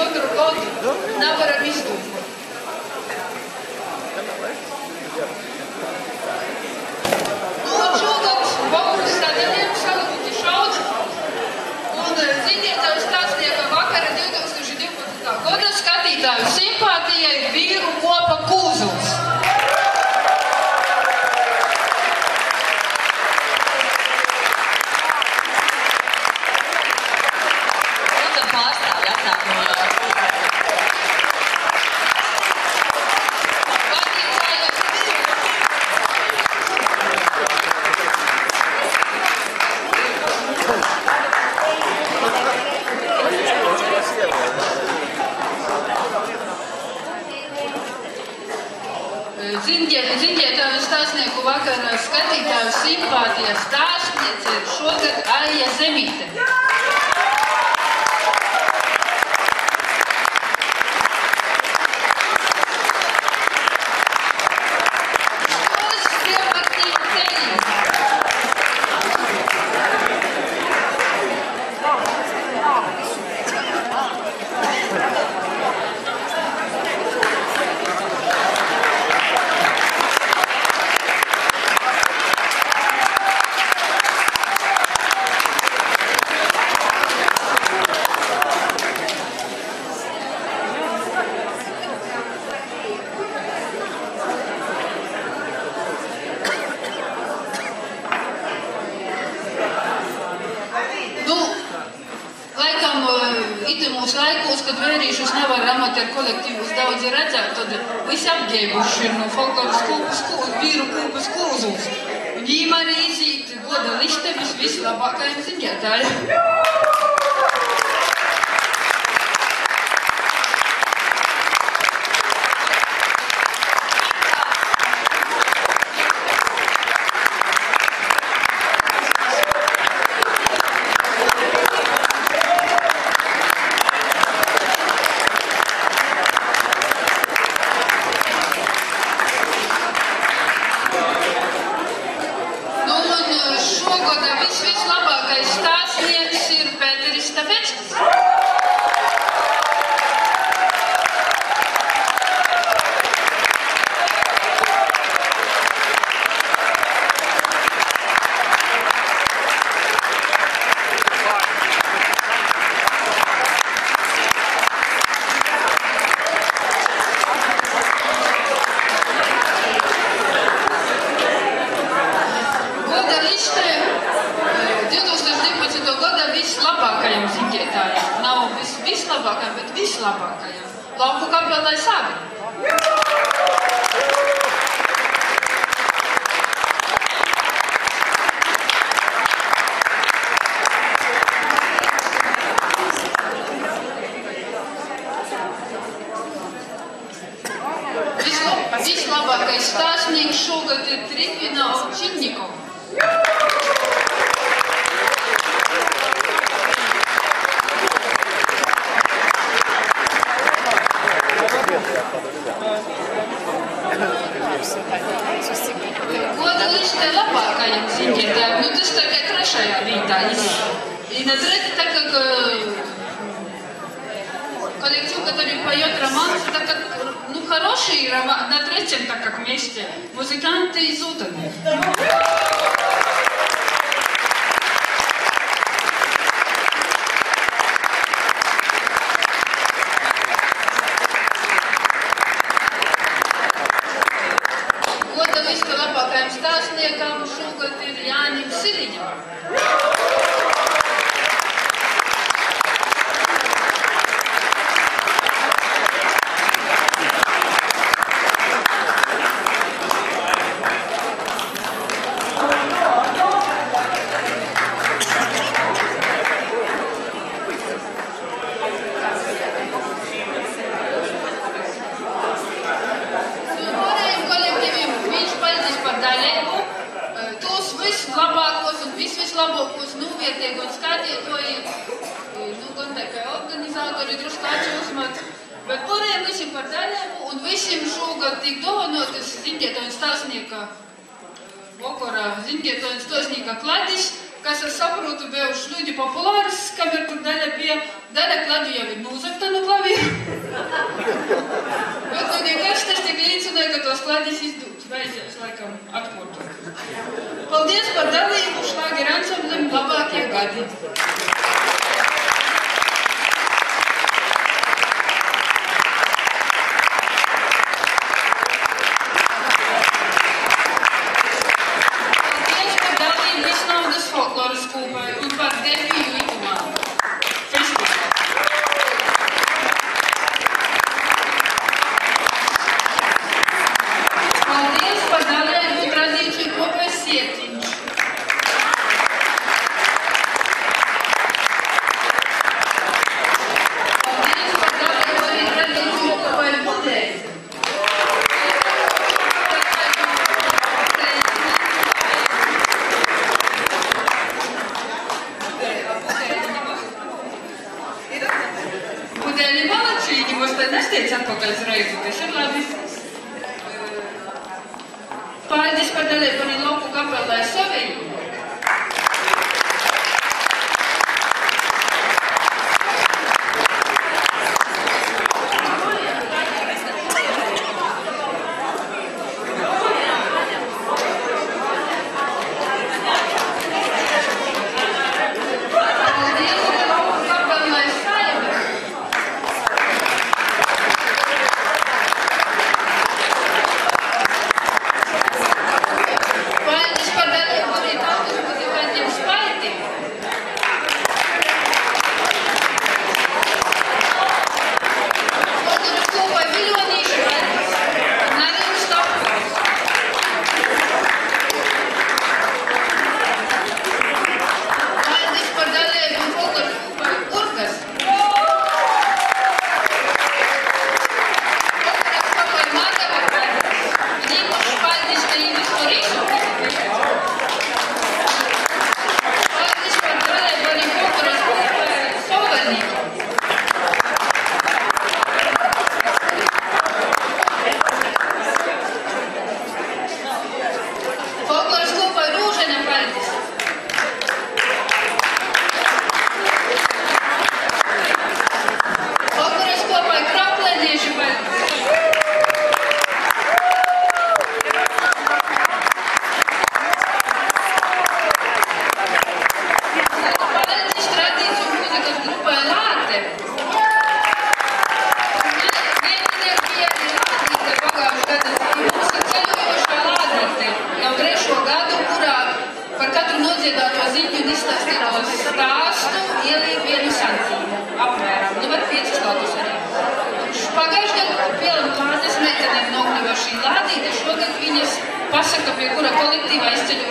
otro, otro. No, para mí. Un šūdoks, vokurs stadioniem salūti šauc. Un ziņietājs tāds lieka vakara 2012. gada skatītāju simpāti. kad vērīšus nevar amatieru kolektīvus daudz redzēt, tad visi apģēbuši ir no folkloras kulpas, kulpas, vīru kulpas kulzus. Viņi arī izīt goda lištevis vislabākajiem ziņotājiem. laukukampja ta ei saanud. Здесь лопатка из стажных шуга Трифина и Роман Натречен, так как вместе музыканты из Утаны. Ziņģētoņu stāstnieka kladis, kas, es saprotu, bijuši ļoti populārs, kamēr tur daļa bija, daļa kladu jau ir nozagta no klavieru. Bet nu nekas tas tik liecināja, ka tos kladis izdūt. Vajadzēs laikam atkārtot. Paldies par dalību šlāgeru ansamblim labākie gadi. Folkloras kūpai un par debiju itumā. Festivālā. Paldies par dalību tradīciju kopēs sietiņš. Paldies par dalību arī tradīciju kopēs buteļi. Buteļi malačīgi, mums te nestiec atpakaļ uz reizi, tas ir labi. Paldies par dalību arī lauku kapelē Saviņu.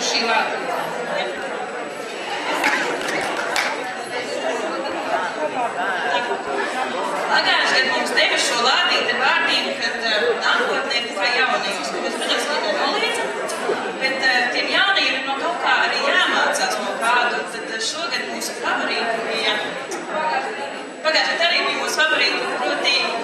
Kolektīvā izceļo šī Lādīte. Pagājušajā gadā mums deva šo lādīti ar vārdiem, ka uh, nākotnē tikai jaunības, ko mēs, protams, neko noliedzam, bet uh, tiem jaunajiem ir no kaut kā arī jāmācās no kādu. Tad uh, šogad mūsu favorīti bija, pagājušajā gadā arī bija mūsu favorīti, proti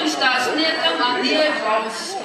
Bundesstaatsnetam Andir Brauns.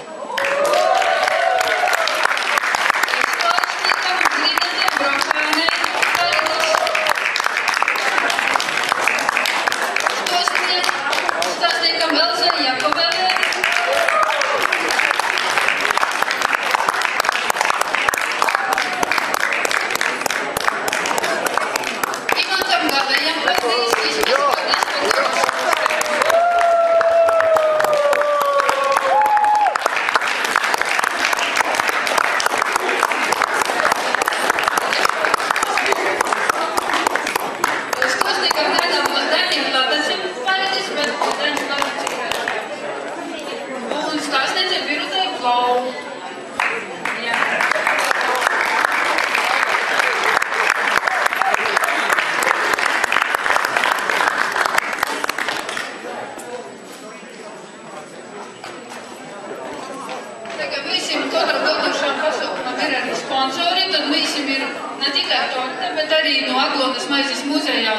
ir arī sponsori, tad visiem ir ne tikai torte, bet arī no Aglonas maizes muzejā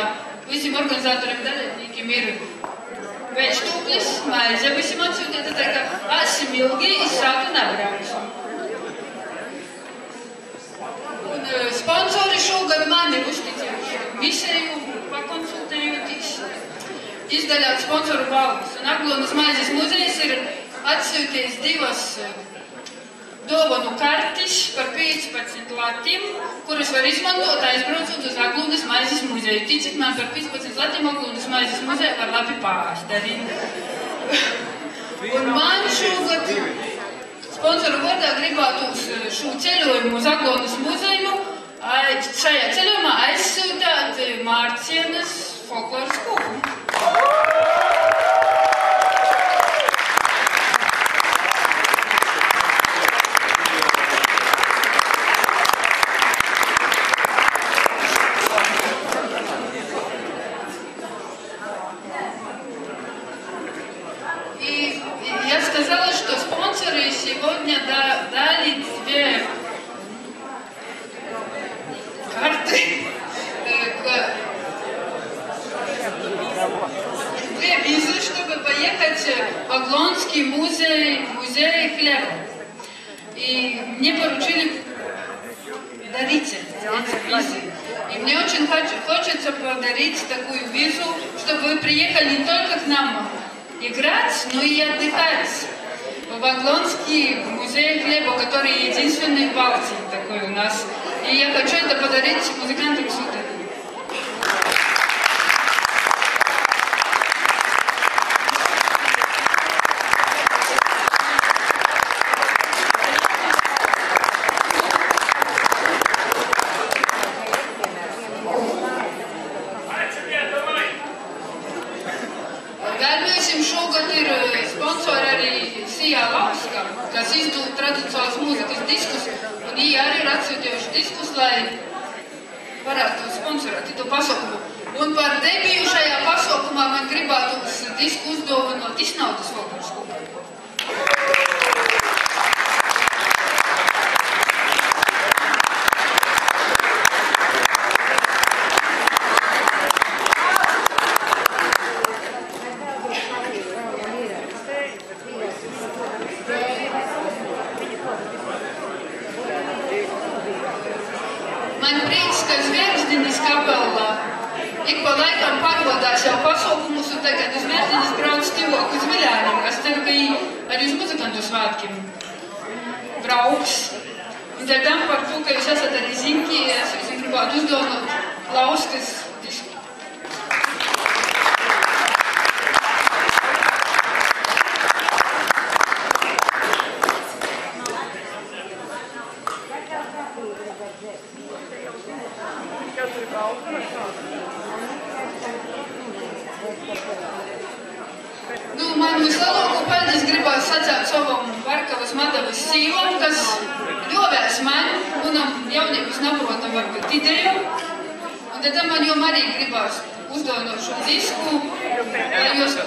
visiem organizatoriem dalībniekiem ir vēl štūklis, maize visiem atsūtīt, tad tā kā esam ilgi, es sāku nebraucu. Un e, sponsori šogad mani uzticējuši misēju, pakonsultējoties, izdaļāt sponsoru balvas. Un Aglonas maizes muzejs ir atsūtījis divas e, dāvanu kartes par 15 latiem, kuras var izmantot aizbraucot uz Aglūnas maizes muzeju. Ticiet man, par 15 latiem Aglūnas maizes muzeju var labi pārstāvīt. Un man šogad sponsoru vārdā gribētu šo ceļojumu uz Aglūnas muzeju šajā ceļojumā aizsūtāt Mārcienas folkloras kopu. что вы приехали не только к нам играть, но и отдыхать. В Атлонский музей хлеба, который единственный в Балтии такой у нас. И я хочу это подарить музыкантам сюда. šogad ir eh, sponsori arī Sijā Lapska, kas izdod tradicionālas mūzikas diskus, un viņi arī ir atsūtījuši diskus, lai varētu sponsorēt to pasaukumu. Un par debiju šajā pasaukumā man gribētu disku uzdāvinot iznaudas vokums kūkā. Man prieks, ka Zvierdzīnas kapelā ik pa laikam pārvaldās jau pasaukumus, un tagad Zvierdzīnas brauc stilok uz Viļāniem. Es ceru, ka arī uz muzikantu svātkiem brauks. Un tad par to, ka jūs esat arī zinki, es jums gribētu uzdot klauskas. Nu, man vislielāko pēdējais gribās sacēt savam Varkavas Madavas sīvam, kas ļovēs man un jaunības naprota varbūt ideju. Un tad man jom arī gribās uzdevno šo disku, jūs,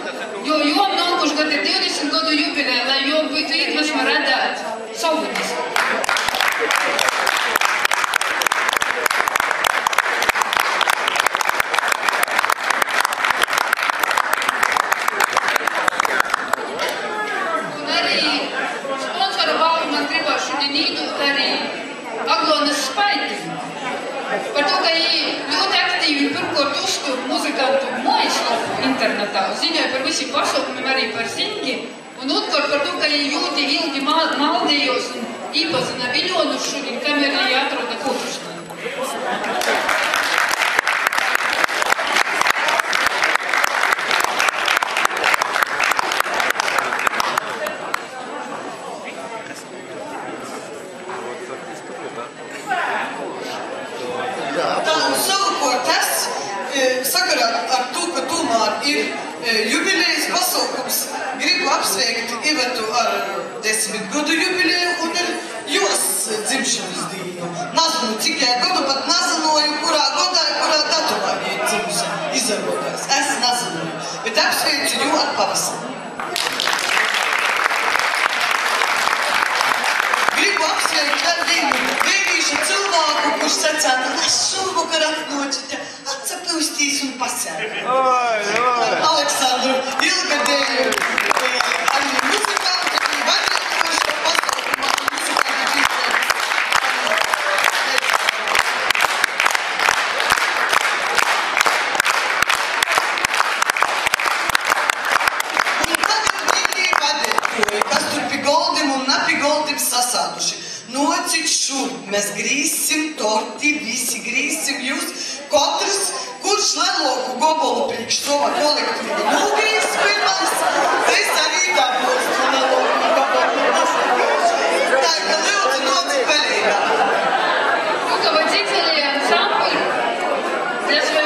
jo jom nākuši gadu ir 20 gadu jubilē, lai jom būtu iedvesma radēt savu disku. apsveicu jūlu ar pavasari. Gribu apsveikt ar dienu vienīšu cilvēku, kurš sacāta, lai šovakar atnočite, atsapilstīs un pasēr. Oi, oi! Ar Aleksandru Ilgadēju. sasāduši. Nocīt šurp, mēs grīsim torti, visi grīsim jūs, katrs, kurš leloku gobolu priekš sova kolektīvi nūgījis pirmais, es arī dabūs to leloku gobolu. Tā ka lūdzu nocīt pelīgā. Руководители ансамбля для своего